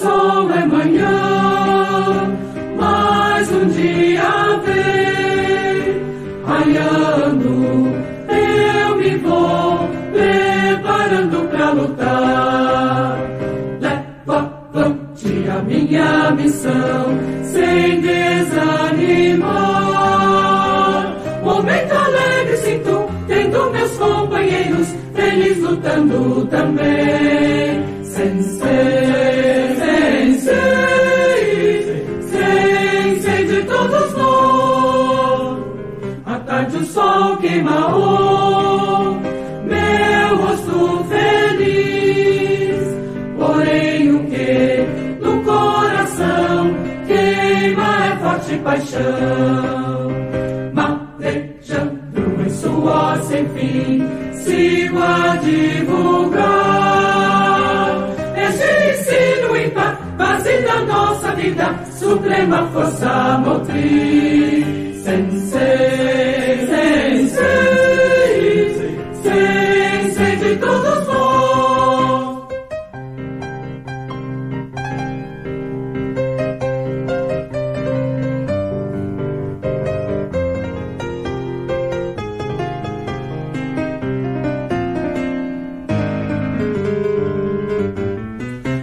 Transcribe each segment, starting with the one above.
sol é manhã, mais um dia vem raiando. Eu me vou preparando pra lutar. Leva-te a minha missão sem desanimar. Momento alegre sinto, tendo meus companheiros feliz lutando também. De todos nós. À tarde o sol queima o meu rosto feliz. Porém o que no coração queima é forte paixão. Marejando em suor sem fim, sigo a divulgar. Vida, suprema força motriz. Sensei, sensei, sensei de todos nós.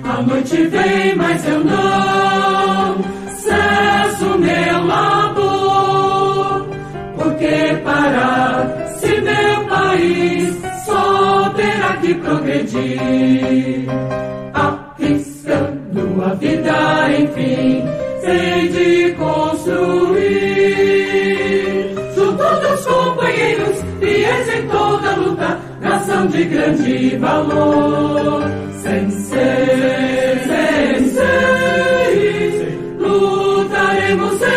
A noite vem, mas eu não que progredir. Arriscando a vida, enfim, sem de construir. Juntando os companheiros, fiéis em toda luta, nação de grande valor. Sem ser, sem ser, lutaremos sem